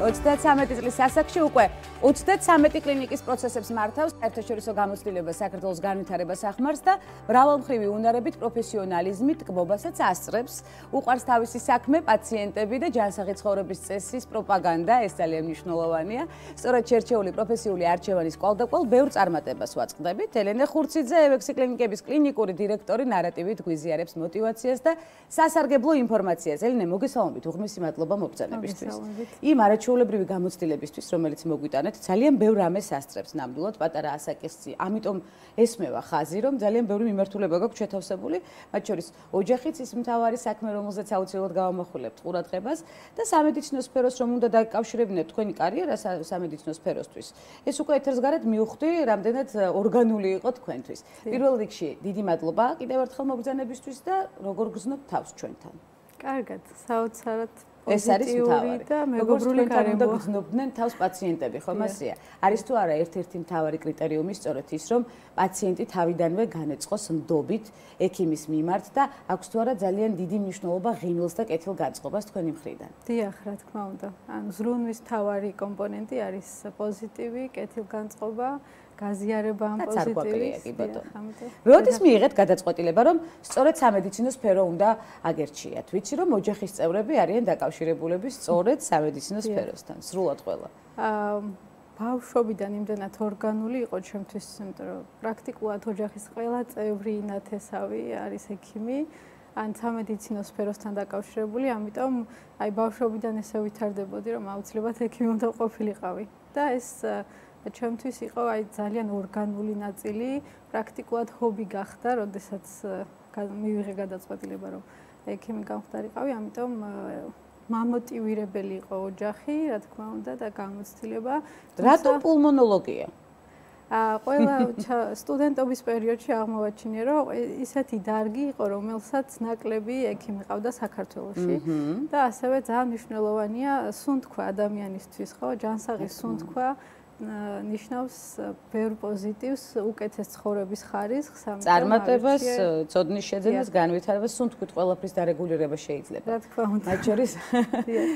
33 წლის ასაკში უკვე 33 კლინიკის პროცესებს მართავს საერთაშორისო გამოცდილება საქართველოს განვითარებას ახმარს და მრავალმხრივი უნარებით პროფესიონალიზმით ტკბობასაც ასწრებს. უყარს თავისი საქმე, პაციენტები და ჯანსაღი ცხოვრების წესის პროპაგანდა, ეს ძალიან მნიშვნელოვანია. სწორედ შერჩეული პროფესიული არჩევანის კვალდაკვალ ბევრ წარმატებას ვაწყდებით. ელენე ხურციძე ევექსი კლინიკების კლინიკური დირექტორი ნარატივით გვიზიარებს მოტივაციას და სასარგებლო ინფორმაციას. ელენე, მოგესალმებით, უღრმესი მადლობა მობრძანებისთვის. იმ არაჩვეულებრივ ჩვეულებრივი გამოცდილებისთვის, რომელიც მოგვიტანეთ, ძალიან ბევრ რამეს ასწრებს ნამდვილად პატარა ასაკისში. ამიტომ ესმევა ხაზი, რომ ძალიან ბევრი მიმართულება გაქვს შეთავსებული, მათ შორის ოჯახიც ის მთავარი საქმე, რომელზეც აუცილებლად გავამახვილებთ ყურადღებას და სამედიცინო სფეროს რომ უნდა დაკავშირებინეთ თქვენი კარიერა სამედიცინო სფეროსთვის. ეს უკვე ეთერს გარეთ მივხვდი, რამდენად ორგანული იყო თქვენთვის. პირველ რიგში დიდი მადლობა კიდევ ერთხელ მოგზანებისთვის და როგორ გზნობ თავს ჩვენთან. კარგად, საოცარად ეს არის მთავარი. და მეგობრული უნდა გძნობდნენ თავს პაციენტები ხომ ასია არის თუ არა ერთ-ერთი მთავარი კრიტერიუმი სწორედ ის რომ პაციენტი თავიდანვე განეწყოს ნდობით ექიმის მიმართ და აქვს თუ არა ძალიან დიდი მნიშვნელობა ღიმილს და კეთილგანწყობას თქვენი მხრიდან? დიახ რა თქმა უნდა. ანუ ზრუნვის მთავარი კომპონენტი არის პოზიტივი კეთილგანწყობა გაზიარება ამ ბატონო. როდის მიიღეთ გადაწყვეტილება, რომ სწორედ სამედიცინო სფერო უნდა აგერჩიათ? ვიცი რომ ოჯახის წევრები არიან დაკავშირებულები სწორედ სამედიცინო სფეროსთან, სრულად ყველა. აა ბავშვობიდან იმდენად ორგანული იყო ჩემთვის, იმიტომ რომ პრაქტიკულად ოჯახის ყველა წევრი ნათესავი არის ექიმი. ან სამედიცინო სფეროსთან დაკავშირებული, ამიტომ აი ბავშვობიდან ესე ვითარდებოდი, რომ აუცილებლად ექიმი უნდა ყოფილიყავი. და ეს ჩემთვის იყო აი ძალიან ორგანული ნაწილი, პრაქტიკულად ჰობი გახდა, როდესაც მივიღე გადაწყვეტილება, რომ ექიმი გამხდარიყავი, ამიტომ მამოტივირებელი იყო ოჯახი, რა თქმა უნდა და გამოცდილება. რატო პულმონოლოგია? ა ყველა სტუდენტობის პერიოდში აღმოვაჩინე, რომ ისეთი დარგი იყო, რომელსაც ნაკლები ექიმი ყავდა საქართველოში და ასევე ძალიან მნიშვნელოვანია სუნთქვა ადამიანისთვის, ხო, ჯანსაღი სუნთქვა. ნიშნავს ბევრ პოზიტივს, უკეთეს ცხოვრების ხარისხს, ამიტომ წარმატებას, წოდნის შეძენას, განვითარებას, სულ თქვით ყველაფრის დარეგულირება შეიძლება. რა თქმა უნდა. მათ შორის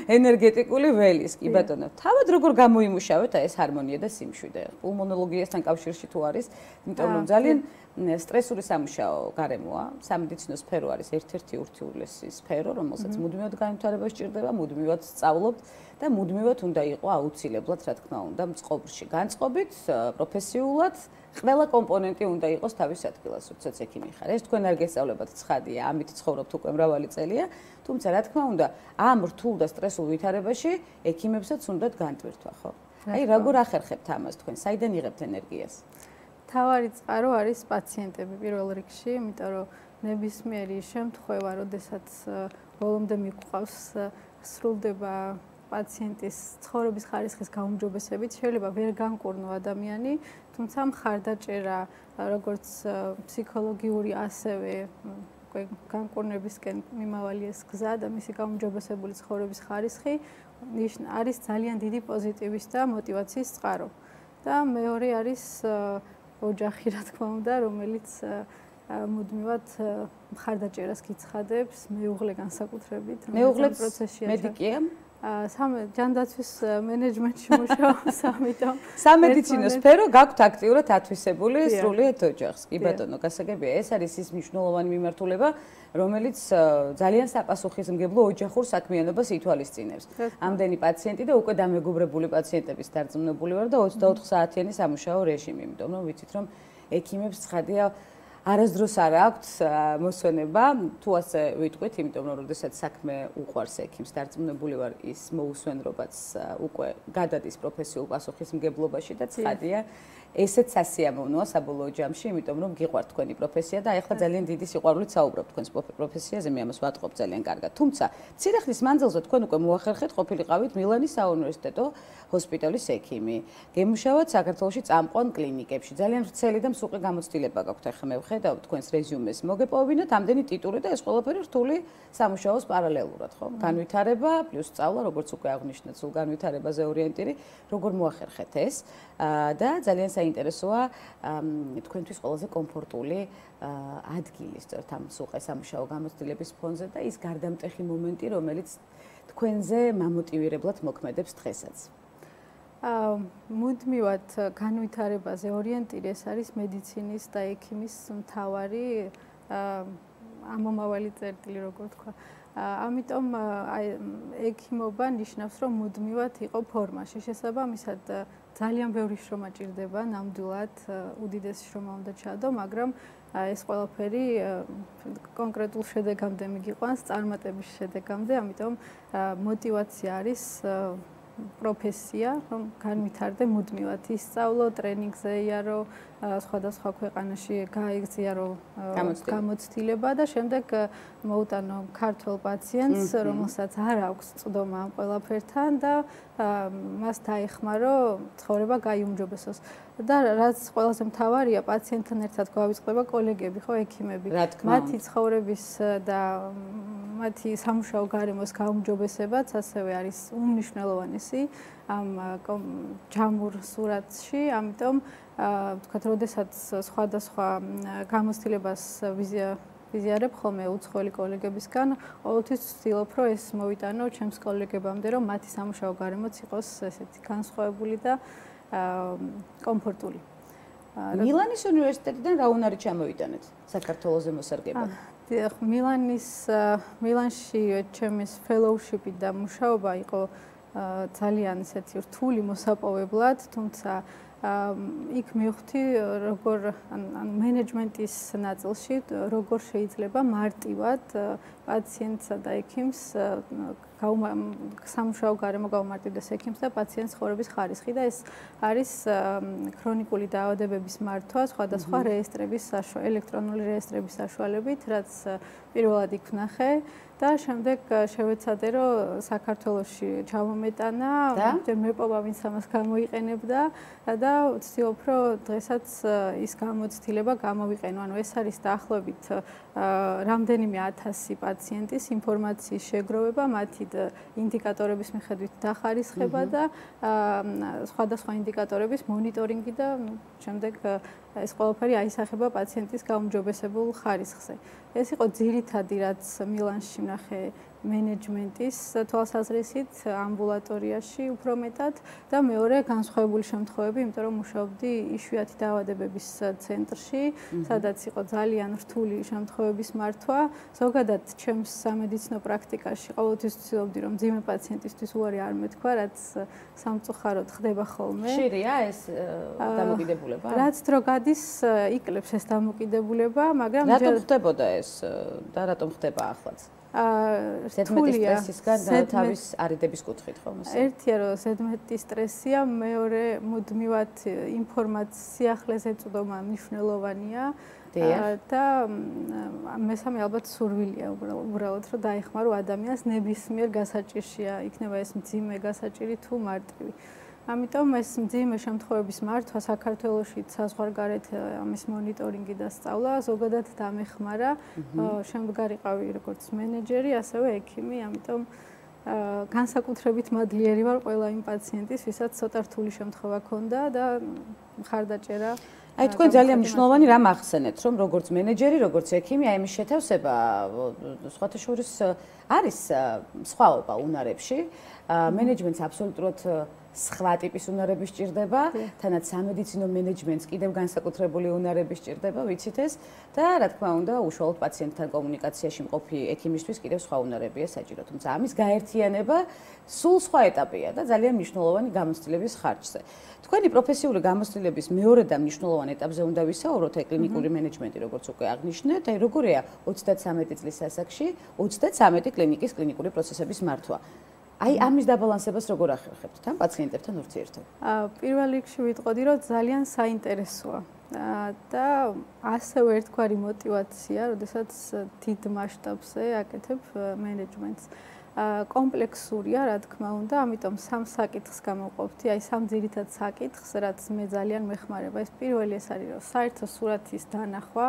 ენერგეტიკული ველის, კი ბატონო. თავად როგორ გამოიმუშავეთ ეს ჰარმონია და სიმშვიდე? პულმონოლოგიასთან კავშირში თუ არის, იმიტომ რომ ძალიან სტრესული სამუშაო გარემოა, სამედიცინო სფერო არის ერთ-ერთი ურთიულესი სფერო, რომელსაც მუდმივად განვითარება სჭირდება, მუდმივად სწავლობთ და მუდმივად უნდა იყო აუცილებლად, რა თქმა უნდა, მწყობრში განწყობით, პროფესიულად, ყველა კომპონენტი უნდა იყოს თავის ადგილას, როდესაც ექიმი ხარ. ეს თქვენ არ გესწავლებათ ცხადია, ამით ცხოვრობთ უკვე მრავალი წელია, თუმცა რა თქმა უნდა, ამ რთულ და სტრესულ ვითარებაში ექიმებსაც უნდათ განტვირთვა, ხო? აი, როგორ ახერხებთ ამას თქვენ? საიდან იღებთ ენერგიას? მთავარი წყარო არის პაციენტები პირველ რიგში, იმიტომ რომ ნებისმიერი შემთხვევა, როდესაც ბოლომდე მიგვყავს სრულდება პაციენტის ცხოვრების ხარისხის გაუმჯობესებით შეიძლება ვერ განკურნო ადამიანი, თუმცა მხარდაჭერა, როგორც ფსიქოლოგიური, ასევე განკურნებისკენ მიმავალი ეს გზა და მისი გაუმჯობესებული ცხოვრების ხარისხი არის ძალიან დიდი პოზიტივის და мотиваციის წყარო. და მეორე არის აა ოჯახი, რა თქმა უნდა, რომელიც მუდმივად მხარდაჭერას გიცხადებს მეუღლე განსაკუთრებით მეუღლებს პროცესში მედიკია სამ ჯანდაცვის მენეჯმენტში მუშაობს, ამიტომ სამედიცინო სფერო გაქვთ აქტიურად ათვისებული სრულიად ოჯახს. კი ბატონო, გასაგებია, ეს არის ის მნიშვნელოვანი მიმართულება, რომელიც ძალიან საპასუხისმგებლო ოჯახურ საქმიანობას ითვალისწინებს. ამდენი პაციენტი და უკვე დამეგობრებული პაციენტების დარწმუნებული ვარ და 24 საათიანი სამუშაო რეჟიმი, იმიტომ რომ ვიცით რომ ექიმებს ცხადია არასდროს არ აქვს მოსვენება. თუ ასე ვიტყვით, იმიტომ რომ შესაძაც საქმე უყვარს ექიმს, დარწმუნებული ვარ ის მოусვენრობაც უკვე გადადის პროფესიულ პასუხისმგებლობაში და ცხადია ესეც სასიამოვნოა საბოლოო ჯამში, იმიტომ რომ გიყვართ თქვენი პროფესია და ახლა ძალიან დიდი სიყვარულით საუბრობ თქვენს პროფესიაზე, მე ამას ვატყობ ძალიან კარგად. თუმცა, ცირახლის მანძილზე თქვენ უკვე მოახერხეთ ყოფილიყავით მილანის საუნივერსიტეტო ჰოსპიტალის ექიმი. გემუშავოთ საქართველოსი წამყვან კლინიკებში. ძალიან ვრცელი და მსუყი გამოცდილება გაქვთ ახლა მე ვხე ხედავ თქვენს რეზიუმეს, მოგეპოვებინოთ ამდენი ტიტული და ეს ყველაფერი რთული სამუშაოს პარალელურად, ხო? განვითარება პლუს სწავლა, როგორც უკვე აღნიშნეთ, სულ განვითარებაზე ორიენტირი, როგორ მოახერხეთ ეს? და ძალიან საინტერესოა თქვენთვის ყველაზე კომფორტული ადგილი, სწორედ ამ სულ სამუშაო გამოცდილების ფონზე და ის გარდამტეხი მომენტი, რომელიც თქვენზე მამოტივირებლად მოქმედებს დღესაც. აა მუდმივად განვითარებაზე ორიენტირი ეს არის მედიცინის და ექიმის მთავარი აა ამომავალი წერტილი როგორ თქვა. ამიტომ აი ექიმობა ნიშნავს რომ მუდმივად იყო ფორმაში. შესაბამისად ძალიან ბევრი შრომა ჭირდება, ნამდვილად უდიდეს შრომა უნდა ჩადო, მაგრამ ეს ყველაფერი კონკრეტულ შედეგამდე მიგიყვანს, წარმატების შედეგამდე, ამიტომ мотивация არის პროფესია, რომ განვითარდე მუდმივად. ისწავლო, ტრენინგზე იარო, სხვადასხვა ქვეყანაში გაიგზიარო გამოცდილება და შემდეგ მოუტანო ქართულ პაციენტს, რომელსაც არ აქვს წდომა ამ ყველაფერთან და მას დაეხმარო ცხოვრება გაიუმჯობესოს. და რაც ყველაზე მთავარია, პაციენტთან ერთად გვავიწყდება კოლეგები, ხო, ექიმები. მათი ცხოვრების და მათი სამუშაო გარემოს გაუმჯობესებაც ასევე არის უმნიშვნელოვანესი ამ ჯამურ სურათში, ამიტომ ვთქვათ, როდესაც სხვადასხვა გამოცდილებას ვიზია ვიზიარებ ხოლმე უცხოელი კოლეგებისგან, ყოველთვის ვცდილობ, რომ ეს მოვიტანო ჩემს კოლეგებამდე, რომ მათი სამუშაო გარემოც იყოს ესეთი განსხვავებული და კომფორტული. მილანის უნივერსიტეტიდან რა უნარი ჩამოვიტანეთ საქართველოს მოსარგებლად? დიახ, მილანის მილანში ჩემი ფელოუშიპი და მუშაობა იყო ძალიან ისეთი რთული მოსაპოვებლად, თუმცა იქ მივხვდი როგორ ან მენეჯმენტის ნაწილში როგორ შეიძლება მარტივად პაციენტსა და ექიმს სამშაო გარემო გაუმარტივდეს ექიმს და პაციენტს ხორების ხარისხი და ეს არის ქრონიკული დაავადებების მართვა სხვადასხვა რეესტრების საშუალებით ელექტრონული რეესტრების საშუალებით რაც პირველად იქ ვნახე და შემდეგ შევეცადე რომ საქართველოსში ჩავომეტანა და? მეპოვა ვინც ამას გამოიყენებდა და ვცდილობ რომ დღესაც ის გამოცდილება გამოვიყენო. ანუ ეს არის დაახლოებით რამდენიმე 1000 პაციენტის ინფორმაციის შეგროვება მათი ინდიკატორების მიხედვით დახარისხება და სხვადასხვა ინდიკატორების მონიტორინგი და შემდეგ ეს ყველაფერი აისახება პაციენტის გაუმჯობესებულ ხარისხზე. ეს იყო ძირითადი რაც მილანში ნახე მენეჯმენტის თვალსაზრისით ამბულატორიაში უფრო მეტად და მეორე განსხვავებული შემთხვევები, იმიტომ რომ მუშაობდი იშვიათი დაავადებების ცენტრში, სადაც იყო ძალიან რთული შემთხვევების მართვა. ზოგადად ჩემს სამედიცინო პრაქტიკაში ყოველთვის ვცდილობდი რომ ძიმე პაციენტისთვის უარი არ მეთქვა, რაც სამწუხაროდ ხდება ხოლმე. ხშირია ეს დამოკიდებულება? რაც დრო გადის, იკლებს ეს დამოკიდებულება, მაგრამ რატომ ხდებოდა ეს და რატომ ხდება ახლაც? სედმეტის სტრესისგან თავის არიდების კუთხით ხომ ეს ერთია რომ სედმეტის სტრესია მეორე მუდმივად ინფორმაცია ახლეს ეწოდომა მნიშვნელოვანია. და მესამე ალბათ სურვილია უბრალოდ რომ დაეხმარო ადამიანს. ნებისმიერ გასაჭირშია. იქნება ეს მძიმე გასაჭირი თუ მარტივი ამიტომ ეს მძიმე შემთხვევების მართვა საქართველოსში საზღვარგარეთ ამის მონიტორინგი და სწავლა ზოგადად დამეხმარა. შემდგარიყავი როგორც მენეჯერი, ასევე ექიმი, ამიტომ განსაკუთრებით მადლიერი ვარ ყველა იმ პაციენტის, ვისაც ცოტა რთული შემთხვევა ჰქონდა და მხარდაჭერა აი თქვენ ძალიან მნიშვნელოვანი რამ ახსენეთ, რომ როგორც მენეჯერი, როგორც ექიმი, აი მის შეთავსება სხვათა შორის არის სხვაობა უნარებში. მენეჯმენტს აბსოლუტურად სხვა ტიპის უნარები სჭირდება, თანაც სამედიცინო მენეჯმენტს კიდევ განსაკუთრებული უნარები სჭირდება, ვიცით ეს? და რა თქმა უნდა, უშუალოდ პაციენტთან კომუნიკაციაში მყოფი ექიმისთვის კიდევ სხვა უნარებია საჭირო, თუმცა ამის გაერთიანება სულ სხვა ეტაპია და ძალიან მნიშვნელოვანი გამოცდილების ხარჯზე. თქვენი პროფესიული გამოცდილების მეორე და მნიშვნელოვანი ეტაპზე უნდა ვისაუბროთ, აი კლინიკური მენეჯმენტი, როგორც უკვე აღნიშნეთ, აი როგორია 33 წლის ასაკში? 33 კლინიკის კლინიკური პროცესების მართვა. აი ამის დაბალანსებას როგორ ახერხებთ თან პაციენტებთან ურთიერთობ? პირველ რიგში ვიტყოდი, რომ ძალიან საინტერესოა და ასევე ერთგვარი мотиваცია, როდესაც დიდ მასშტაბზე აკეთებ მენეჯმენტს. კომპლექსურია, რა თქმა უნდა, ამიტომ სამ საკითხს გამოვყოფდი, აი სამ ძირითად საკითხს, რაც მე ძალიან მეხმარება. ეს პირველი ეს არის, რომ საერთო სურათის დანახვა,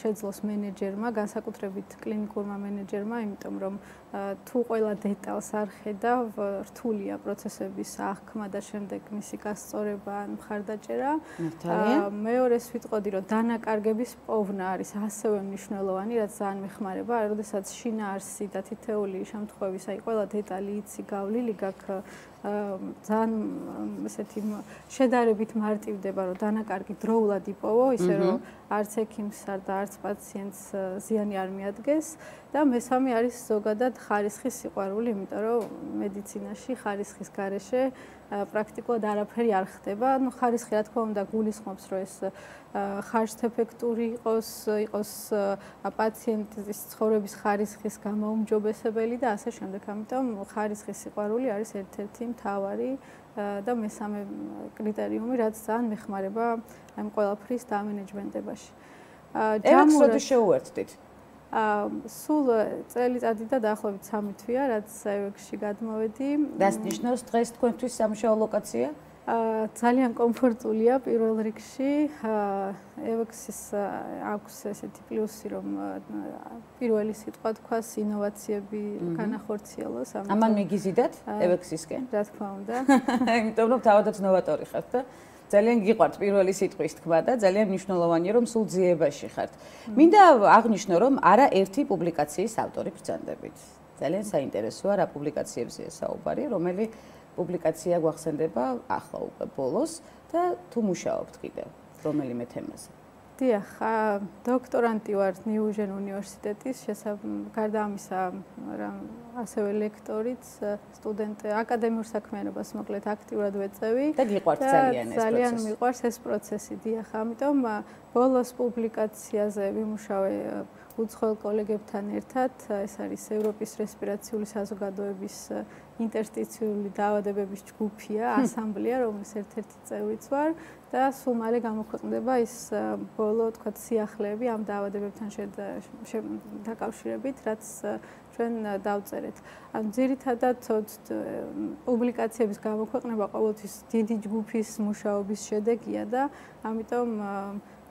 შეძლოს მენეჯერმა, განსაკუთრებით კლინიკურმა მენეჯერმა, იმიტომ რომ თუ ყველა დეტალს არ ხედავ, რთულია პროცესების აღქმა და შემდეგ მისი გასწორება ან მხარდაჭერა. მეორეს ვიტყოდი, რომ დანაკარგების პოვნა არის ასევე მნიშვნელოვანი, რაც ძალიან მეხმარება, როდესაც შინაარსი და თითეული შემთხვევის, აი, ყველა დეტალი იცი, გავლილი გაქვს ძალიან ესეთი შედარებით მარტივდება, რომ დანაკარგი დროულად იპოვო, ისე რომ არც ექიმს და არც პაციენტს ზიანი არ მიადგეს. და მესამე არის ზოგადად ხარისხის სიყვარული, იმიტომ რომ მედიცინაში ხარისხის გარეშე პრაქტიკულად არაფერი არ ხდება. ну ხარისხი რა თქმა უნდა გულისხმობს, რომ ეს ხარშთეფექტური იყოს, იყოს პაციენტის ცხოვრების ხარისხის გამოუმჯობესებელი და ასე შემდეგ. ამიტომ ხარისხის სიყვარული არის ერთ-ერთი მთავარი და მესამე კრიტერიუმი, რაც ძალიან მეხმარება ამ ყველაფრის დამენეჯმენტებაში. ჯამურად შეუერთდით. აა სულ წელიწადი და დაახლოებით 3 თვეა, რაც ევექსში გადმოვედი. დასნიშნოს დღეს თქვენთვის სამშაო ლოკაცია? აა ძალიან კომფორტულია პირველ რიგში. აა ევექსის აქვს ესეთი პლუსი, რომ პირველი სიტყვა თქვას ინოვაციები განახორციელოს. ამან მიგიზიდათ ევექსისკენ? რა თქმა უნდა. იმიტომ რომ თავადაც ნოვატორი ხართ და ძალიან გიყვართ პირველი სიტყვის თქვა და ძალიან მნიშვნელოვანია რომ სულ ძიებაში ხართ. მინდა აღნიშნო რომ არა ერთი პუბლიკაციის ავტორი ბრძანდებით. ძალიან საინტერესოა რა პუბლიკაციებზეა საუბარი, რომელი პუბლიკაცია გვახსენდება ახლა უკვე ბოლოს და თუ მუშაობთ კიდევ რომელიმე თემაზე. დიახ, დოქტორანტი ვარ ნიუჟენ უნივერსიტეტის, გარდა ამისა, ასევე ლექტორიც, სტუდენტი, აკადემიურ საქმიანობას მოკლედ აქტიურად ვეწევი და გიყვართ ძალიან ეს პროცესი. ძალიან მიყვარს ეს პროცესი, დიახ, ამიტომ ბოლოს პუბლიკაციაზე ვიმუშავე უცხოელ კოლეგებთან ერთად, ეს არის ევროპის რესპირაციული საზოგადოების ინტერსტიციული დაავადებების ჯგუფია, ასამბლეა, რომლის ერთ-ერთი წევრიც ვარ და სულ მალე გამოქვეყნდება ის ბოლო, თქვა, სიახლეები ამ დაავადებებთან შედაკავშირებით, რაც ჩვენ დავწერეთ. ანუ ძირითადად პუბლიკაციების გამოქვეყნება ყოველთვის დიდი ჯგუფის მუშაობის შედეგია და ამიტომ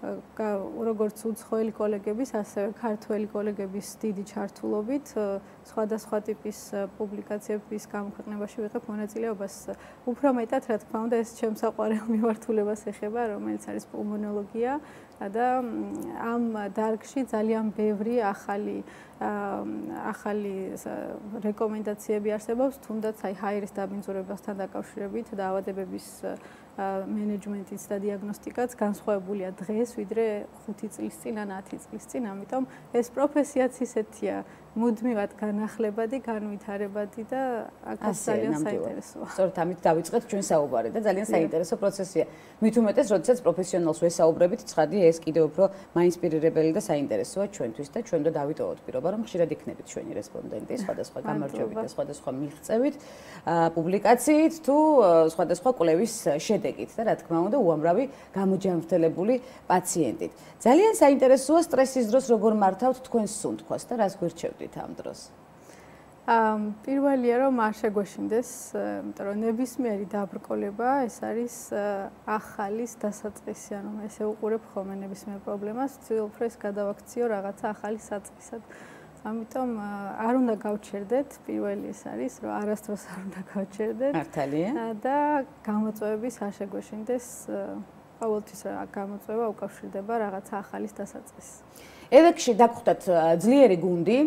როგორც უცხოელი კოლეგების, ასევე ქართველი კოლეგების დიდი ჩართულობით სხვადასხვა ტიპის პუბლიკაციების გამოქვეყნებაში ვიღებ მონაწილეობას. უფრო მეტად, რა თქმა უნდა, ეს ჩემს საყვარელ მიმართულებას ეხება, რომელიც არის პულმონოლოგია და ამ დარგში ძალიან ბევრი ახალი ახალი რეკომენდაციები არსებობს, თუნდაც აი ჰაერის დაბინძურებასთან დაკავშირებით და ავადებების მენეჯმენტიც და დიაგნოსტიკაც განსხვავებულია დღეს ვიდრე 5 წლის წინ ან 10 წლის წინ, ამიტომ ეს პროფესიაც ისეთია, მუდმივად განახლებადი, განვითარებადი და აქაც ძალიან საინტერესოა. სწორედ ამით დავიწყეთ ჩვენ საუბარი და ძალიან საინტერესო პროცესია. მით უმეტეს, როდესაც პროფესიონალს ვესაუბრებით, ცხადია ეს კიდევ უფრო მაინსპირირებელი და საინტერესოა ჩვენთვის და ჩვენ და დავიტოვოთ პირობა, რომ ხშირად იქნებით ჩვენი რესპონდენტი, სხვადასხვა გამარჯვებით და სხვადასხვა მიღწევით, პუბლიკაციით თუ სხვადასხვა კვლევის შედეგით და რა თქმა უნდა, უამრავი გამოჯანმრთელებული პაციენტით. ძალიან საინტერესოა სტრესის დროს როგორ მართავთ თქვენს სუნთქვას და რას გვერჩევთ ვიყიდით ამ დროს? ამ პირველია რომ არ შეგვეშინდეს, იმიტომ რომ ნებისმიერი დაბრკოლება ეს არის ახალის დასაწყისი, ანუ ესე უყურებ ხოლმე ნებისმიერ პრობლემას, ცდილობ რომ ეს გადავაქციო რაღაცა ახალი საწყისად. ამიტომ არ უნდა გავჩერდეთ, პირველი ეს არის, რომ არასდროს არ უნდა გავჩერდეთ. მართალია. და გამოწვევების არ შეგვეშინდეს, ყოველთვის რა გამოწვევა უკავშირდება რაღაცა ახალის დასაწყისს. ევექში დაგხვდათ ძლიერი გუნდი,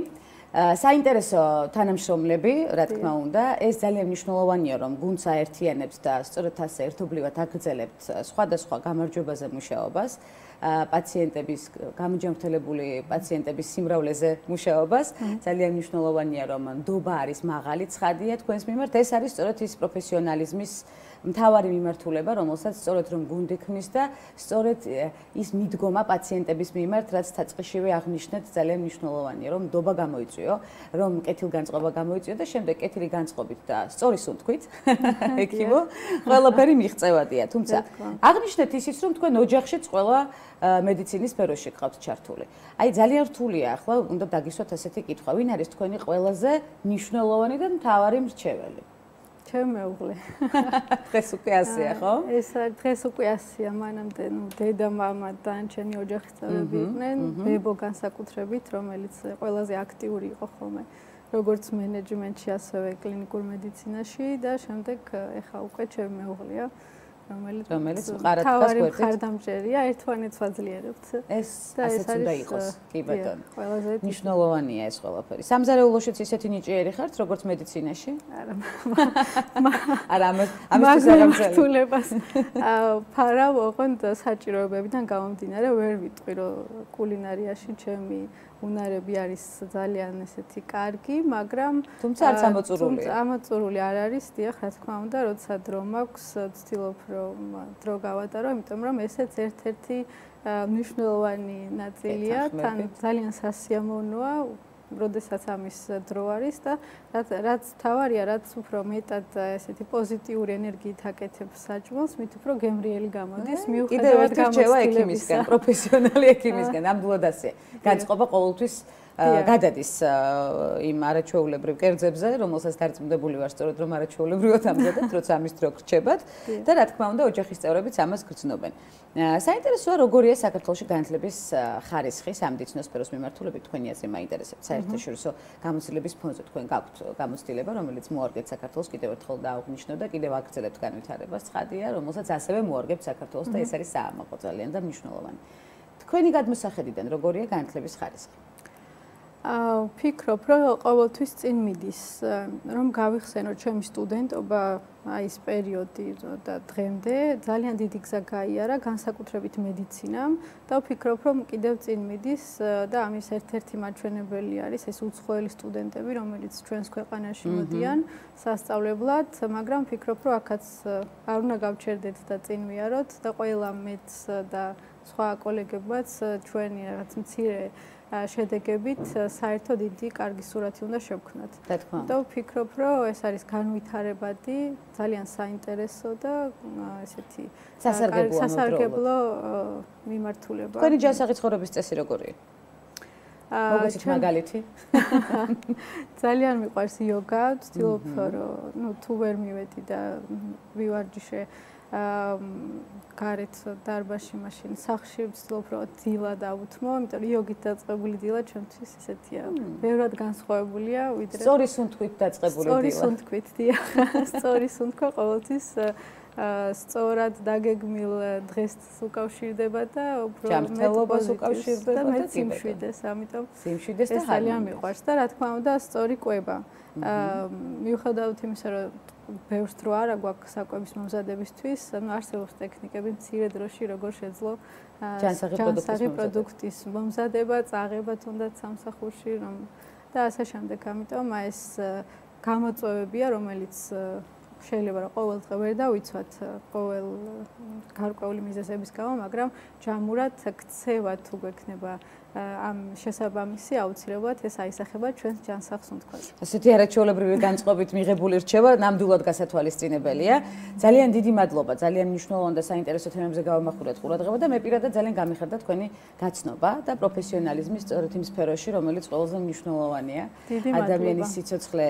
საინტერესო თანამშრომლები, რა თქმა უნდა, ეს ძალიან მნიშვნელოვანია, რომ გუნდს აერთიანებს და სწორედ ასე ერთობლივად აგრძელებთ სხვადასხვა გამარჯვებაზე მუშაობას, პაციენტების გამოჯანმრთელებული პაციენტების სიმრავლეზე მუშაობას. ძალიან მნიშვნელოვანია, რომ ნდობა არის მაღალი, ცხადია თქვენს მიმართ, ეს არის სწორედ ის პროფესიონალიზმის მთავარი მიმართულება, რომელსაც სწორედ რომ გუნდი ქმნის და სწორედ ის მიდგომა პაციენტების მიმართ, რაც თაწყიშივე აღნიშნეთ, ძალიან მნიშვნელოვანია, რომ დობა გამოიწვიო, რომ კეთილგანწყობა გამოიწვიო და შემდეგ კეთილი განწყობით და სწორი სუნთქვით, ექიმო, ყველაფერი მიღწევადია. თუმცა აღნიშნეთ ისიც, რომ თქვენ ოჯახშიც ყველა მედიცინის სფეროში გყავთ ჩართული. აი ძალიან რთულია ახლა უნდა დაგისვათ ასეთი კითხვა, ვინ არის თქვენი ყველაზე მნიშვნელოვანი და მთავარი მრჩეველი? ჩემ მეუღლე. დღეს უკვე 100-ია, ხო? ეს დღეს უკვე 100-ია, მანამდე ნუ დედა, მამა და ჩემი ოჯახის წევრები იყვნენ, ბებო განსაკუთრებით, რომელიც ყველაზე აქტიური იყო ხოლმე როგორც მენეჯმენტში, ასევე კლინიკურ მედიცინაში და შემდეგ ეხა უკვე ჩემი მეუღლეა. რომელიც რომელიც მყარადას გვერდით. ხარდამჭერია ერთმანეთს ვაძლიერებთ ეს ასეც უნდა იყოს კი ბატონო. ყველაზე მნიშვნელოვანია ეს ყველაფერი. სამზარეულოშიც ისეთი ნიჭიერი ხართ როგორც მედიცინაში? არა არა ამას ამისთვის არ გამძლებას ფარავ ოღონდ საჭიროებებიდან გამომდინარე ვერ ვიტყვი რომ კულინარიაში ჩემი უნარები არის ძალიან ესეთი კარგი, მაგრამ თუმცა არც ამოწურული. თუმცა ამოწურული არ არის, დიახ, რა თქმა უნდა, როცა დრო მაქვს, ვცდილობ რომ დრო გავატარო, იმიტომ რომ ესეც ერთ-ერთი მნიშვნელოვანი ნაწილია, თან ძალიან სასიამოვნოა, როდესაც ამის დრო არის და რაც რაც თავარია, რაც უფრო მეტად ესეთი პოზიტიური ენერგიით აკეთებს საჭმელს, მით უფრო გემრიელი გამოდის, მიუხედავად გამოცდილებისა. ექიმისგან, პროფესიონალი ექიმისგან, ნამდვილად ასე. განწყობა ყოველთვის გადადის იმ არაჩვეულებრივ კერძებზე, რომელსაც დარწმუნებული ვარ, სწორედ რომ არაჩვეულებრივად ამზადეთ, როცა ამის დრო გრჩებათ და რა თქმა უნდა, ოჯახის წევრებიც ამას გრძნობენ. საინტერესოა როგორია საქართველოს განათლების ხარისხი სამედიცინო სფეროს მიმართულებით თქვენი აზრი მაინტერესებს. საერთაშორისო გამოცდილების ფონზე თქვენ გაქვთ გამოცდილება, რომელიც მოარგეთ საქართველოს კიდევ ერთხელ დააღნიშნო და კიდევ აგრძელებთ განვითარებას. ცხადია, რომელსაც ასევე მოარგებთ საქართველოს და ეს არის საამაყო ძალიან და მნიშვნელოვანი. თქვენი გადმოსახედიდან როგორია განათლების ხარისხი? აა ფიქრობ, რომ ყოველთვის წინ მიდის, რომ გავიხსენო ჩემი სტუდენტობა, აი ეს პერიოდი და დღემდე ძალიან დიდი გზა გაიარა განსაკუთრებით მედიცინამ და ვფიქრობ, რომ კიდევ წინ მიდის და ამის ერთ-ერთი მაჩვენებელი არის ეს უცხოელი სტუდენტები, რომელიც ჩვენს ქვეყანაში მოდიან სასწავლებლად, მაგრამ ვფიქრობ, რომ აქაც არ უნდა გავჩერდეთ და წინ ვიაროთ და ყველა მეც და სხვა კოლეგებმაც ჩვენი რაღაც მცირე შედეგებით საერთოდ დიდი კარგი სურათი უნდა შევქმნათ. რა თქმა უნდა. და ვფიქრობ, რომ ეს არის განვითარებადი, ძალიან საინტერესო და ესეთი სასარგებლო მიმართულება. თქვენი ჯანსაღი ცხოვრების წესი როგორია? აა მოგეცით მაგალითი? ძალიან მიყვარს იოგა, ვცდილობ რომ ნუ თუ ვერ მივედი და ვივარჯიშე გარეთ დარბაში მაშინ სახში ვცდილობ რომ დილა დავუთმო, იმიტომ რომ იოგით დაწყებული დილა ჩემთვის ესეთია. ბევრად განსხვავებულია ვიდრე სწორი სუნთქვით დაწყებული დილა. სწორი სუნთქვით დიახ. სწორი სუნთქვა ყოველთვის სწორად დაგეგმილ დღეს უკავშირდება და უფრო ჯანმრთელობას უკავშირდება და სიმშვიდეს, ამიტომ სიმშვიდეს და ძალიან მიყვარს და რა თქმა უნდა სწორი კვება. აა მიუხედავად იმისა, რომ ბევრს დრო არა გვაქვს საკვების მომზადებისთვის, ანუ არსებობს ტექნიკები მცირე დროში როგორ შეძლო ჯანსაღი პროდუქტის მომზადება, წაღება თუნდაც სამსახურში, რომ და ასე შემდეგ. ამიტომ აი ეს გამოწვევებია, რომელიც შეიძლება რომ ყოველ დღე ვერ დავიცვათ ყოველ გარკვეული მიზეზების გამო, მაგრამ ჯამურად ქცევა თუ გვექნება ამ შესაბამისი აუცილებლად ეს აისახება ჩვენს ჯანსაღს უნდქვათ. ასეთი არაჩვეულებრივი განწყობით მიღებული რჩევა ნამდვილად გასათვალისწინებელია. ძალიან დიდი მადლობა, ძალიან მნიშვნელოვანი და საინტერესო თემებზე გავამახვილეთ ყურადღება და მე პირადად ძალიან გამიხარდა თქვენი გაცნობა და პროფესიონალიზმის სწორედ იმ სფეროში, რომელიც ყველაზე მნიშვნელოვანია. ადამიანის სიცოცხლე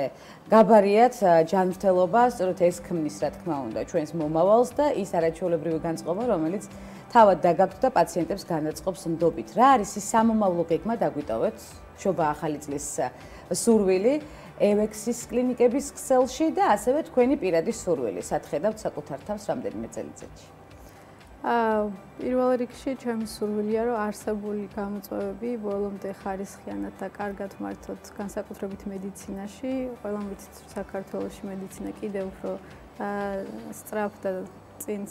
გაბარიათ ჯანმრთელობა, სწორედ ეს ქმნის, რა თქმა უნდა, ჩვენს მომავალს და ის არაჩვეულებრივი განწყობა, რომელიც თავად დაგაქვთ და პაციენტებს განაწყობს ნდობით. რა არის ის სამომავლო გეგმა დაგვიტოვეთ? შობა ახალი წლის სურვილი ევექსის კლინიკების ქსელში და ასევე თქვენი პირადი სურვილი. სათხედავთ საკუთარ თავს რამდენიმე წელიწადში. აა პირველ რიგში ჩემი სურვილია რომ არსებული გამოწვევები ბოლომდე ხარისხიანად და კარგად მართოთ განსაკუთრებით მედიცინაში. ყველა ვიცით საქართველოს მედიცინა კიდევ უფრო აა სწრაფ და წინ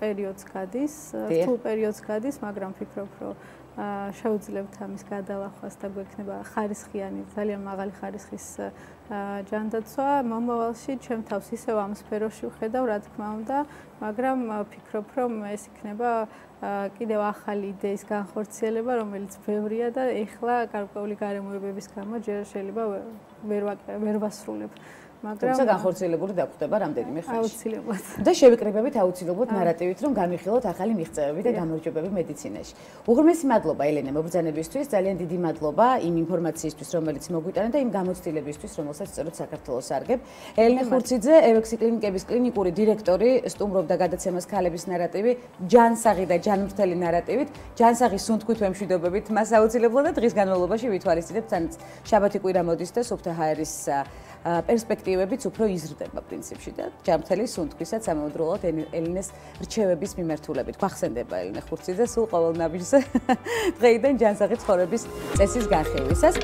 პერიოდს გადის, თუ პერიოდს გადის, მაგრამ ფიქრობ, რომ შეუძლებთ ამის გადალახვას და გვექნება ხარისხიანი, ძალიან მაღალი ხარისხის ჯანდაცვა. მომავალში ჩემ თავს ისევ ამ სფეროში ვხედავ, რა თქმა უნდა, მაგრამ ფიქრობ, რომ ეს იქნება კიდევ ახალი იდეის განხორციელება, რომელიც ბევრია და ეხლა გარკვეული გარემოებების გამო ჯერ შეიძლება ვერ ვერ ვასრულებ. მაგრამ თუმცა განხორციელებული დაგხვდება რამდენიმე ხანში. აუცილებლად. და შევიკრიბებით აუცილებლად ნარატივით, რომ განვიხილოთ ახალი მიღწევები და გამარჯვებები მედიცინაში. უღრმესი მადლობა ელენე მობრძანებისთვის, ძალიან დიდი მადლობა იმ ინფორმაციისთვის, რომელიც მოგვიტანა და იმ გამოცდილებისთვის, რომელსაც სწორედ საქართველოს არგებ. ელენე ხურციძე, ევექსი კლინიკების კლინიკური დირექტორი, სტუმრობდა გადაცემას ქალების ნარატივი, ჯანსაღი და ჯანმრთელი ნარატივით, ჯანსაღი სუნთქვით ვემშვიდობებით. მას აუცილებლად და დღის განმავლობაში ვითვალისწინებთ, თანაც შაბათი კვირა მოდის და სუფთა ჰაერის პერსპექტივებიც უფრო იზრდება პრინციპში და ჯამთელი სუნთქვისაც ამავდროულად ელინეს რჩევების მიმართულებით. გვახსენდება ელინე ხურციძე სულ ყოველ ნაბიჯზე დღეიდან ჯანსაღი ცხოვრების წესის განხილვისას.